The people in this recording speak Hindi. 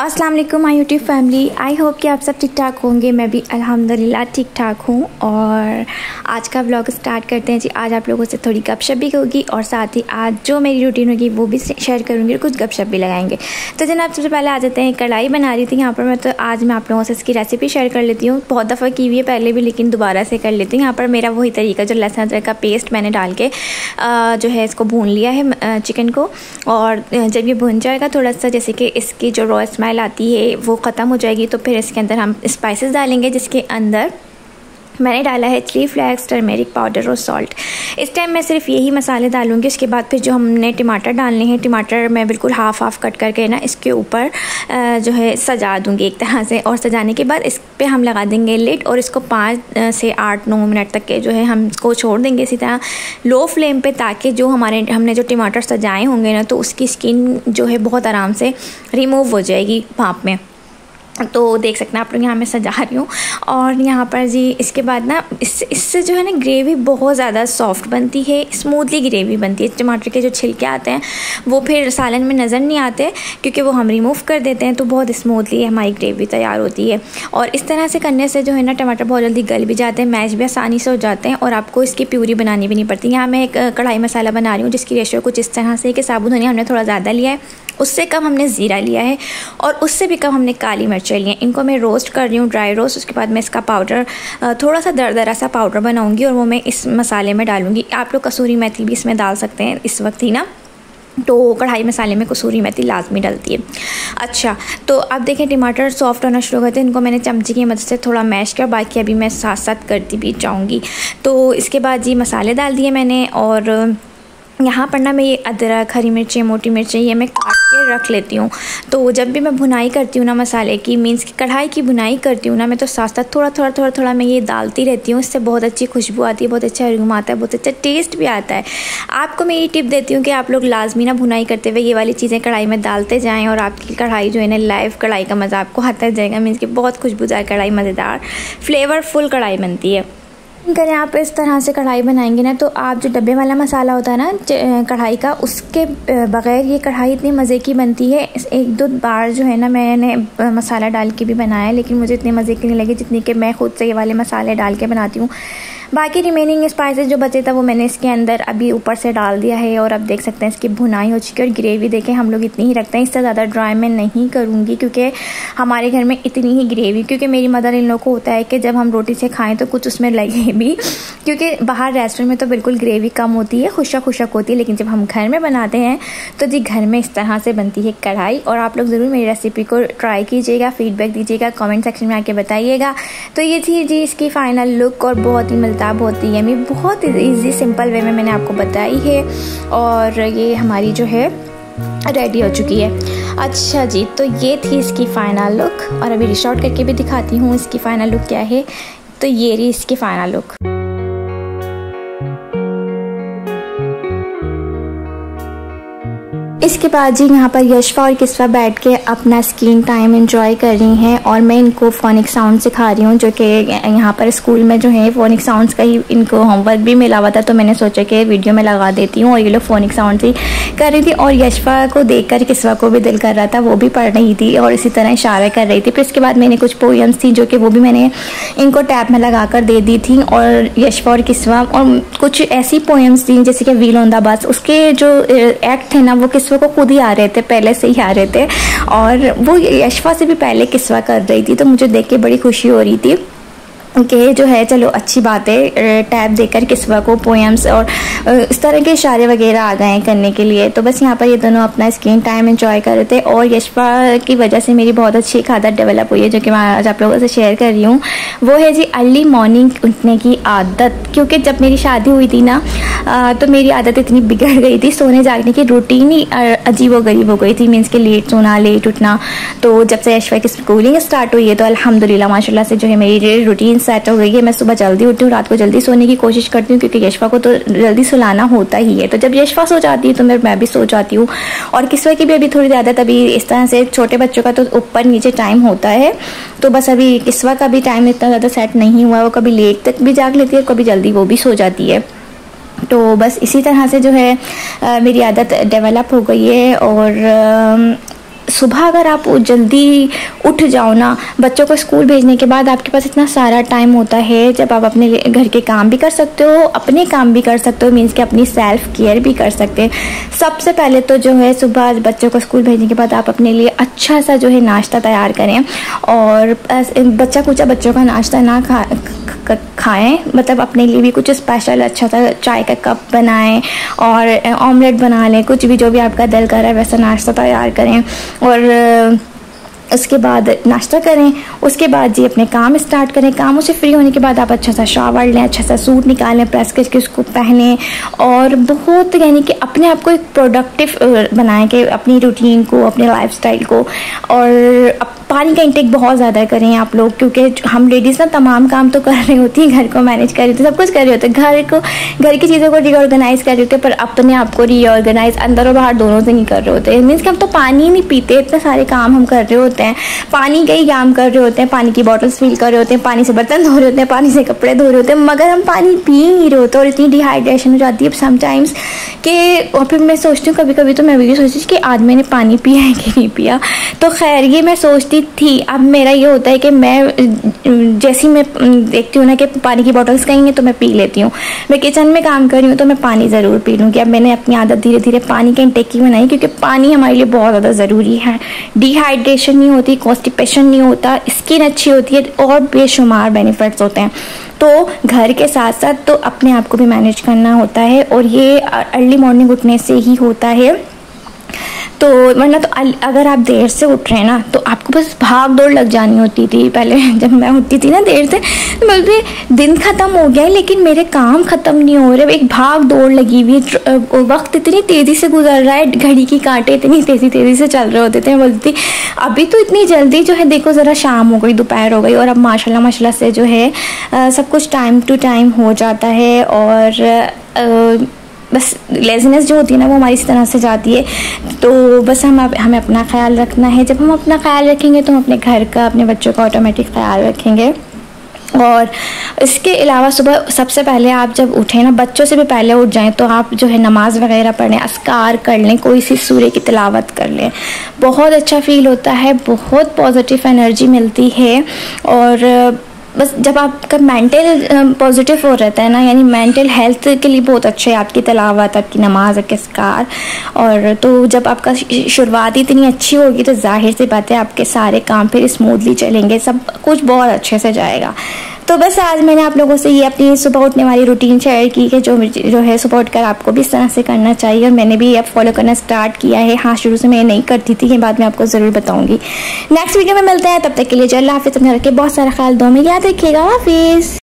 वालेकुम my YouTube family. I hope कि आप सब ठीक ठाक होंगे। मैं भी अल्हम्दुलिल्लाह ठीक ठाक हूँ और आज का ब्लॉग स्टार्ट करते हैं जी। आज आप लोगों से थोड़ी गपशप भी होगी और साथ ही आज जो मेरी रूटीन होगी वो भी शेयर करूँगी और कुछ गपशप भी लगाएँगे। तो जनाब, सबसे पहले आ जाते हैं। कढ़ाई बना रही थी यहाँ पर मैं तो आज मैं आप लोगों से इसकी रेसिपी शेयर कर लेती हूँ। बहुत दफ़ा की हुई है पहले भी, लेकिन दोबारा से कर लेती हूँ। यहाँ पर मेरा वही तरीका, जो लहसुन अदरक का पेस्ट मैंने डाल के जो है इसको भून लिया है चिकन को। और जब ये भून जाएगा थोड़ा सा, जैसे कि इसकी जो रॉ स्मेल आती है, वो ख़त्म हो जाएगी तो फिर इसके अंदर हम स्पाइसेस डालेंगे, जिसके अंदर मैंने डाला है थ्री फ्लैक्स टर्मेरिक पाउडर और सॉल्ट इस टाइम मैं सिर्फ़ यही मसाले डालूँगी उसके बाद फिर जो हमने टमाटर डालने हैं, टमाटर मैं बिल्कुल हाफ़ हाफ़ कट करके ना इसके ऊपर जो है सजा दूँगी एक तरह से और सजाने के बाद इस पर हम लगा देंगे लिड और इसको पाँच से आठ, नौ मिनट तक के जो है हम इसको छोड़ देंगे इसी तरह लो फ्लेम पर ताकि जो हमारे, हमने जो टमाटर सजाए होंगे ना तो उसकी स्किन जो है बहुत आराम से रिमूव हो जाएगी भाप में। तो देख सकते हैं आप लोग, यहाँ मैं सजा रही हूँ। और यहाँ पर जी, इसके बाद ना, इस, इससे जो है ना ग्रेवी बहुत ज़्यादा सॉफ्ट बनती है स्मूथली ग्रेवी बनती है। टमाटर के जो छिलके आते हैं, वो फिर सालन में नज़र नहीं आते, क्योंकि वो हम रिमूव कर देते हैं तो बहुत स्मूथली हमारी ग्रेवी तैयार होती है। और इस तरह से करने से जो है ना, टमाटर बहुत जल्दी गल भी जाते हैं मैच भी आसानी से हो जाते हैं, और आपको इसकी प्यूरी बनानी भी नहीं पड़ती। यहाँ मैं एक कढ़ाई मसाला बना रही हूँ, जिसकी रेशो कुछ इस तरह से कि साबुत धनिया हमने थोड़ा ज़्यादा लिया है, उससे कम हमने ज़ीरा लिया है, और उससे भी कम हमने काली मिर्चें हैं इनको मैं रोस्ट कर रही हूँ ड्राई रोस्ट उसके बाद मैं इसका पाउडर थोड़ा सा दर दरा सा पाउडर बनाऊँगी और वो मैं इस मसाले में डालूँगी। आप लोग कसूरी मेथी भी इसमें डाल सकते हैं इस वक्त ही ना? तो कढ़ाई मसाले में कसूरी मेथी लाजमी डलती है। अच्छा तो अब देखें, टमाटर सॉफ्ट होना शुरू होते हैं इनको मैंने चमचे की मदद से थोड़ा मैश किया, बाकी अभी मैं साथ साथ करती भी जाऊँगी। तो इसके बाद जी मसाले डाल दिए मैंने और यहाँ पर ना मैं ये अदरक, हरी मिर्ची, मोटी मिर्ची, ये मैं काट के रख लेती हूँ। तो जब भी मैं भुनाई करती हूँ ना मसाले की मीन्स की कढ़ाई की भुनाई करती हूँ ना, मैं तो साथ साथ थोड़ा थोड़ा थोड़ा थोड़ा मैं ये डालती रहती हूँ, इससे बहुत अच्छी खुशबू आती है, बहुत अच्छा रूम आता है, बहुत अच्छा टेस्ट भी आता है। आपको मैं ये टिप देती हूँ कि आप लोग लाजमी ना भुनाई करते हुए ये वाली चीज़ें कढ़ाई में डालते जाएँ और आपकी कढ़ाई जो है ना लाइव कढ़ाई का मज़ा आपको आता जाएगा। मीन्स की बहुत खुशबूदार कढ़ाई, मज़ेदार फ्लेवरफुल कढ़ाई बनती है। अगर आप इस तरह से कढ़ाई बनाएँगे ना तो आप जो डब्बे वाला मसाला होता है ना कढ़ाई का, उसके बगैर ये कढ़ाई इतनी मज़े की बनती है। एक दो बार जो है ना, मैंने मसाला डाल के भी बनाया लेकिन मुझे इतने मज़े की नहीं लगी जितनी कि मैं खुद से ये वाले मसाले डाल के बनाती हूँ। बाकी रिमेनिंग स्पाइसेस जो बचे था वो मैंने इसके अंदर अभी ऊपर से डाल दिया है और अब देख सकते हैं इसकी भुनाई हो चुकी है और ग्रेवी देखें, हम लोग इतनी ही रखते हैं, इससे ज़्यादा ड्राई मैं नहीं करूँगी क्योंकि हमारे घर में इतनी ही ग्रेवी क्योंकि मेरी मदर इन लोग को होता है कि जब हम रोटी से खाएँ तो कुछ उसमें लगे भी, क्योंकि बाहर रेस्टोरेंट में तो बिल्कुल ग्रेवी कम होती है खुशक खुशक होती है, लेकिन जब हम घर में बनाते हैं तो जी घर में इस तरह से बनती है कढ़ाई और आप लोग ज़रूर मेरी रेसिपी को ट्राई कीजिएगा फीडबैक दीजिएगा कमेंट सेक्शन में आके बताइएगा। तो ये थी जी इसकी फ़ाइनल लुक और बहुत ही मिलता बहुत ही। यमी बहुत इजी सिंपल वे में मैंने आपको बताई है। और ये हमारी जो है रेडी हो चुकी है। अच्छा जी तो ये थी इसकी फ़ाइनल लुक और अभी रिशॉर्ट करके भी दिखाती हूँ इसकी फ़ाइनल लुक क्या है। तो ये रही इसकी फ़ाइनल लुक इसके बाद जी यहाँ पर यशफा और किस्वा बैठ के अपना स्क्रीन टाइम एंजॉय कर रही हैं और मैं इनको फोनिक साउंड सिखा रही हूँ जो कि यहाँ पर स्कूल में जो है फोनिक साउंड्स का ही इनको होमवर्क भी मिला हुआ था तो मैंने सोचा कि वीडियो में लगा देती हूँ और ये लोग फोनिक साउंड ही कर रही थी और यशफा को देख कर किस्वा को भी दिल कर रहा था, वो भी पढ़ रही थी और इसी तरह इशारा कर रही थी। फिर इसके बाद मैंने कुछ पोएम्स थी जो कि वो भी मैंने इनको टैब में लगा कर दे दी थी और यशफा और किस्वा और कुछ ऐसी पोएम्स थी जैसे कि वील ऑन द बस, उसके जो एक्ट थे ना, वो किस्वा किस्वा को खुद ही आ रहे थे, पहले से ही आ रहे थे। और वो यशवा से भी पहले किस्वा कर रही थी तो मुझे देख के बड़ी खुशी हो रही थी। कि जो है, चलो अच्छी बात है टैब देकर किस्वा को पोएम्स और इस तरह के इशारे वगैरह आ गए हैं करने के लिए। तो बस यहाँ पर ये दोनों अपना स्क्रीन टाइम एंजॉय कर रहे थे और यशपा की वजह से मेरी बहुत अच्छी एक आदत डेवलप हुई है, जो कि मैं आज आप लोगों से शेयर कर रही हूँ। वो है जी अर्ली मॉर्निंग उठने की आदत। क्योंकि जब मेरी शादी हुई थी ना तो मेरी आदत इतनी बिगड़ गई थी, सोने जागने की रूटीन ही अजीब गरीब हो गई थी। मीन्स के लेट सोना लेट उठना। तो जब से यशवा की स्कूलिंग स्टार्ट हुई है तो अलहमदिल्ला माशाल्लाह से जो है मेरी रूटीन सेट हो गई है। मैं सुबह जल्दी उठती हूँ रात को जल्दी सोने की कोशिश करती हूँ क्योंकि यशवा को तो जल्दी सुलाना होता ही है। तो जब यशवा सो जाती है तो मैं मैं भी सो जाती हूँ। और किसवा की भी अभी थोड़ी ज़्यादा तभी इस तरह से छोटे बच्चों का तो ऊपर नीचे टाइम होता है। तो बस अभी किसवा का भी टाइम इतना ज़्यादा सेट नहीं हुआ वो कभी लेट तक भी जाग लेती है कभी जल्दी वो भी सो जाती है। तो बस इसी तरह से जो है आ, मेरी आदत डेवलप हो गई है और सुबह अगर आप जल्दी उठ जाओ ना, बच्चों को स्कूल भेजने के बाद आपके पास इतना सारा टाइम होता है, जब आप अपने घर के काम भी कर सकते हो, अपने काम भी कर सकते हो मीन्स कि अपनी सेल्फ केयर भी कर सकते हैं। सबसे पहले तो जो है, सुबह बच्चों को स्कूल भेजने के बाद आप अपने लिए अच्छा सा जो है नाश्ता तैयार करें और बच्चा कुछ बच्चों का नाश्ता ना खा खाएँ। मतलब अपने लिए भी कुछ स्पेशल अच्छा सा चाय का कप बनाएँ और ऑमलेट बना लें। कुछ भी जो भी आपका दिल कर रहा है, वैसा नाश्ता तैयार करें। और उसके बाद नाश्ता करें, उसके बाद जी अपने काम स्टार्ट करें। कामों से फ्री होने के बाद आप अच्छा सा शावर लें अच्छा सा सूट निकालें प्रेस करके उसको पहनें और बहुत यानी कि अपने आप को एक प्रोडक्टिव बनाएँ कि अपनी रूटीन को, अपने लाइफस्टाइल को और पानी का इंटेक बहुत ज़्यादा करें आप लोग क्योंकि हम लेडीज़ ना तमाम काम तो कर रही होती हैं, घर को मैनेज कर रही होती सब कुछ कर रही होती है। घर को, घर की चीज़ों को रीऑर्गेनाइज कर रहे होते हैं, पर अपने आप को रीऑर्गेनाइज अंदर और बाहर दोनों से नहीं कर रहे होते। मीन्स कि हम तो पानी नहीं पीते, इतने सारे काम हम कर रहे होते हैं। पानी का ही काम कर रहे होते हैं, पानी की बॉटल्स फिल कर रहे होते हैं, पानी से बर्तन धो रहे होते हैं, पानी से कपड़े धो रहे होते हैं, मगर हम पानी पी नहीं रहे होते और इतनी डिहाइड्रेशन हो जाती है समटाइम्स कि, और फिर मैं सोचती हूँ कभी कभी तो मैं भी सोचती हूँ कि आज मैंने पानी पिया है कि नहीं पिया। तो खैर, ये मैं सोचती थी। अब मेरा ये होता है कि मैं, जैसी मैं देखती हूँ ना कि पानी की बॉटल्स कहीं हैं तो मैं पी लेती हूँ। मैं किचन में काम कर रही हूँ तो मैं पानी ज़रूर पी लूँगी। अब मैंने अपनी आदत धीरे धीरे पानी का इंटेक की बनाई, क्योंकि पानी हमारे लिए बहुत ज़्यादा ज़रूरी है। डिहाइड्रेशन नहीं होती कॉन्स्टिपेशन नहीं होता स्किन अच्छी होती है और बेशुमार बेनिफिट्स होते हैं। तो घर के साथ साथ तो अपने आप को भी मैनेज करना होता है और ये अर्ली मॉर्निंग उठने से ही होता है। तो वरना तो अगर आप देर से उठ रहे हैं ना तो आपको बस भाग दौड़ लग जानी होती थी पहले जब मैं उठती थी ना देर से। तो बोलते दिन ख़त्म हो गया है, लेकिन मेरे काम ख़त्म नहीं हो रहे। एक भाग दौड़ लगी हुई है वक्त इतनी तेज़ी से गुजर रहा है, घड़ी की कांटे इतनी तेज़ी तेज़ी से चल रहे होते थे। बोलती अभी तो इतनी जल्दी जो है, देखो ज़रा शाम हो गई, दोपहर हो गई, और अब माशाल्लाह माशाल्लाह से जो है सब कुछ टाइम टू टाइम हो जाता है। और बस लेजीनेस जो होती है ना, वो हमारी इस तरह से जाती है। तो बस हम हमें अपना ख्याल रखना है। जब हम अपना ख्याल रखेंगे तो हम अपने घर का, अपने बच्चों का ऑटोमेटिक ख्याल रखेंगे। और इसके अलावा सुबह सबसे पहले आप जब उठें ना, बच्चों से भी पहले उठ जाएँ तो आप जो है नमाज़ वगैरह पढ़ें, अस्कार कर लें, कोई सी सूर्य की तिलावत कर लें। बहुत अच्छा फील होता है, बहुत पॉजिटिव एनर्जी मिलती है। और बस जब आपका मेंटल पॉजिटिव हो रहता है ना, यानी मेंटल हेल्थ के लिए बहुत अच्छा है, आपकी तलावत, आपकी नमाज़, आपके स्कार और तो जब आपका शुरुआत इतनी अच्छी होगी तो ज़ाहिर सी बात है आपके सारे काम फिर स्मूथली चलेंगे, सब कुछ बहुत अच्छे से जाएगा। तो बस आज मैंने आप लोगों से ये अपनी सुबह उठने वाली रूटीन शेयर की है जो जो है सुबह उठकर आपको भी इस तरह से करना चाहिए। और मैंने भी अब फॉलो करना स्टार्ट किया है। हाँ शुरू से मैं नहीं करती थी, ये बात मैं आपको ज़रूर बताऊँगी। नेक्स्ट वीडियो में मिलते हैं, तब तक के लिए जो अल्लाह हाफिज़ अपने रखे बहुत सारा ख्याल दो में याद रखिएगा। हाफिज़!